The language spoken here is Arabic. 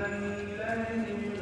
بالله من